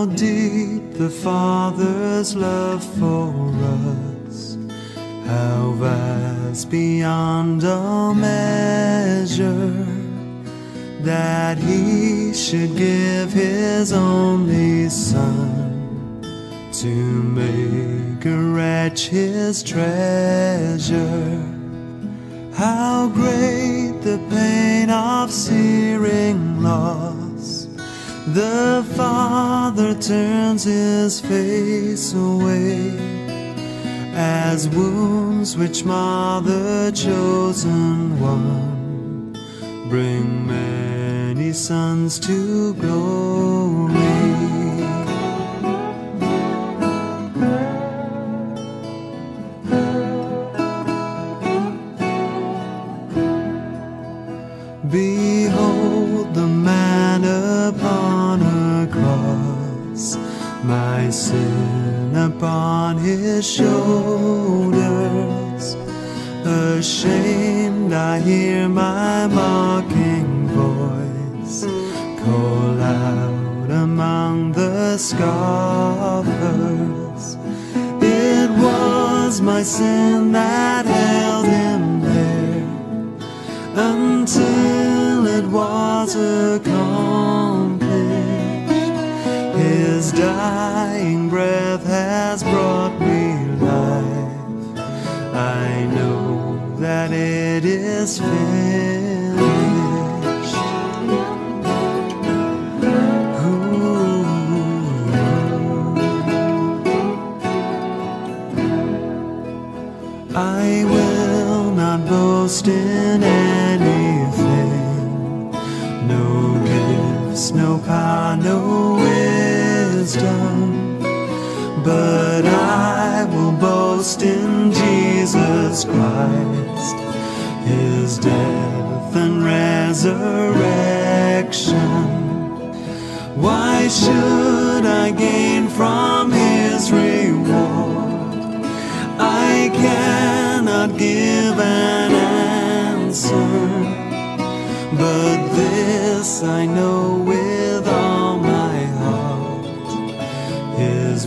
How deep the Father's love for us, how vast beyond all measure, that He should give His only Son to make a wretch His treasure. How great the pain of searing loss! The Father turns his face away as wounds which mar the chosen one bring many sons to glory. Call out among the scoffers. It was my sin that held him there until it was accomplished. His dying breath has brought me life. I know that it is finished. In Jesus Christ, His death and resurrection. Why should I gain from His reward? I cannot give an answer, but this I know with all my heart. His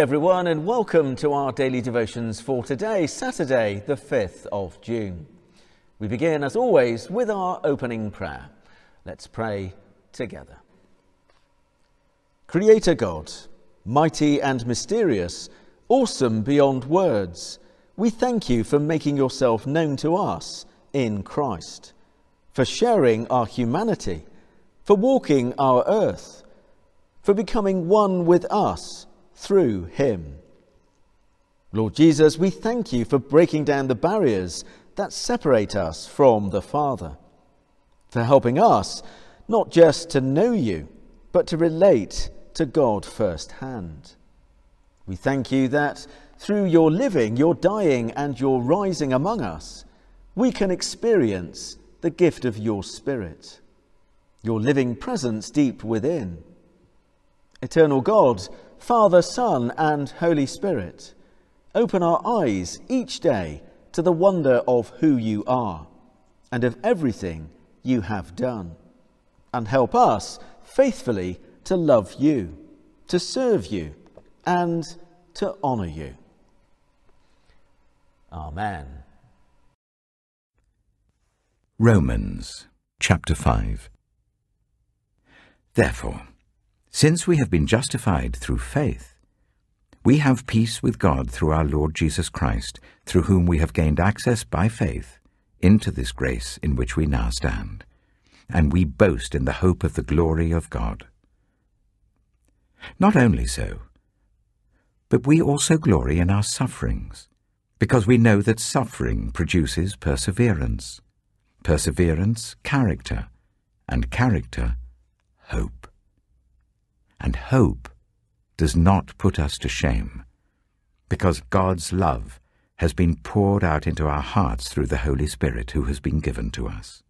Everyone, and welcome to our daily devotions for today, Saturday, the 5th of June. We begin, as always, with our opening prayer. Let's pray together. Creator God, mighty and mysterious, awesome beyond words, we thank you for making yourself known to us in Christ, for sharing our humanity, for walking our earth, for becoming one with us through him. Lord Jesus, we thank you for breaking down the barriers that separate us from the Father, for helping us not just to know you, but to relate to God firsthand. We thank you that through your living, your dying, and your rising among us, we can experience the gift of your Spirit, your living presence deep within. Eternal God, Father, Son, and Holy Spirit, open our eyes each day to the wonder of who you are and of everything you have done, and help us faithfully to love you, to serve you, and to honour you. Amen. Romans chapter 5 Therefore, since we have been justified through faith, we have peace with God through our Lord Jesus Christ, through whom we have gained access by faith into this grace in which we now stand, and we boast in the hope of the glory of God. Not only so, but we also glory in our sufferings, because we know that suffering produces perseverance, perseverance, character, and character, hope. And hope does not put us to shame, because God's love has been poured out into our hearts through the Holy Spirit who has been given to us.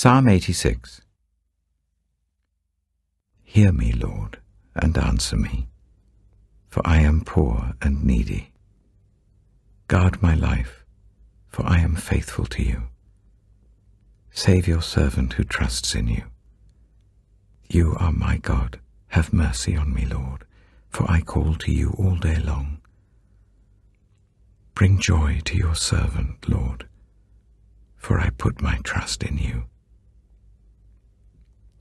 Psalm 86 Hear me, Lord, and answer me, for I am poor and needy. Guard my life, for I am faithful to you. Save your servant who trusts in you. You are my God. Have mercy on me, Lord, for I call to you all day long. Bring joy to your servant, Lord, for I put my trust in you.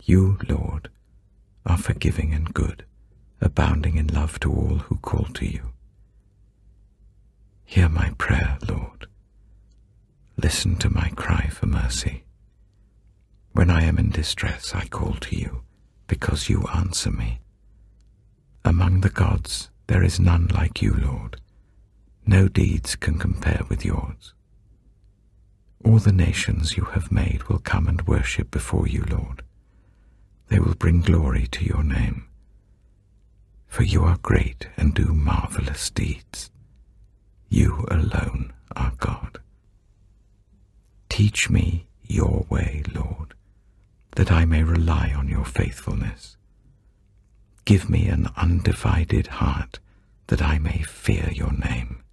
You, Lord, are forgiving and good, abounding in love to all who call to you. Hear my prayer, Lord. Listen to my cry for mercy. When I am in distress, I call to you, because you answer me. Among the gods, there is none like you, Lord. No deeds can compare with yours. All the nations you have made will come and worship before you, Lord they will bring glory to your name. For you are great and do marvelous deeds. You alone are God. Teach me your way, Lord, that I may rely on your faithfulness. Give me an undivided heart, that I may fear your name.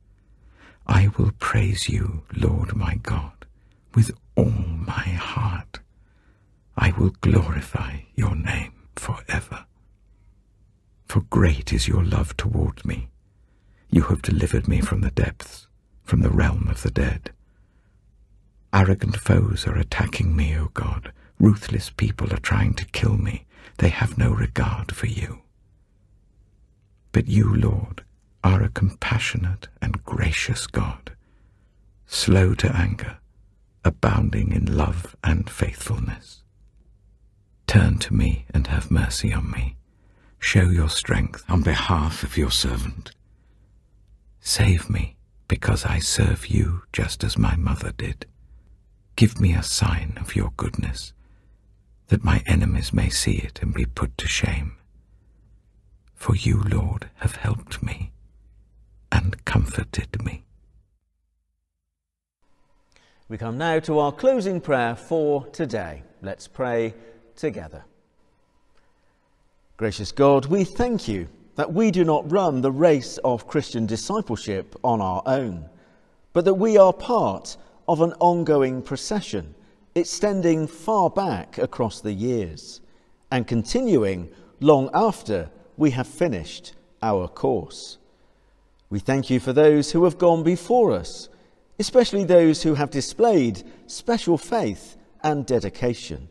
I will praise you, Lord my God, with all my heart. I will glorify your name forever. For great is your love toward me. You have delivered me from the depths, from the realm of the dead. Arrogant foes are attacking me, O God. Ruthless people are trying to kill me. They have no regard for you. But you, Lord, are a compassionate and gracious God, slow to anger, abounding in love and faithfulness. Turn to me and have mercy on me. Show your strength on behalf of your servant. Save me, because I serve you just as my mother did. Give me a sign of your goodness, that my enemies may see it and be put to shame. For you, Lord, have helped me and comforted me. We come now to our closing prayer for today. Let's pray together. Gracious God, we thank you that we do not run the race of Christian discipleship on our own, but that we are part of an ongoing procession extending far back across the years and continuing long after we have finished our course. We thank you for those who have gone before us, especially those who have displayed special faith and dedication.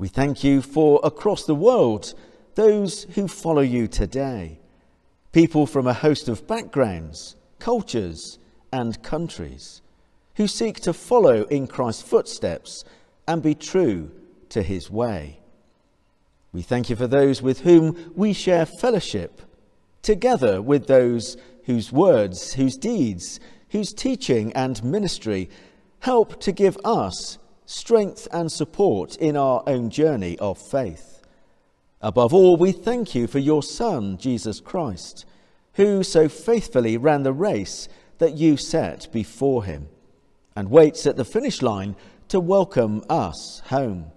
We thank you for across the world those who follow you today, people from a host of backgrounds, cultures, and countries who seek to follow in Christ's footsteps and be true to his way. We thank you for those with whom we share fellowship, together with those whose words, whose deeds, whose teaching and ministry help to give us strength and support in our own journey of faith. Above all, we thank you for your Son, Jesus Christ, who so faithfully ran the race that you set before him and waits at the finish line to welcome us home.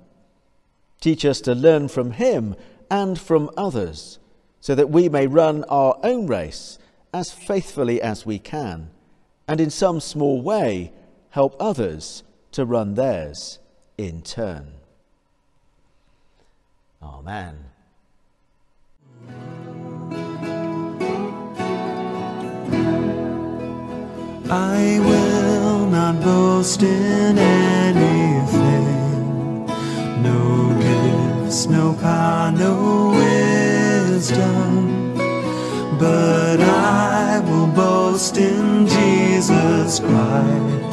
Teach us to learn from him and from others so that we may run our own race as faithfully as we can and in some small way help others to run theirs in turn. Amen. I will not boast in anything. No gifts, no power, no wisdom. But I will boast in Jesus Christ,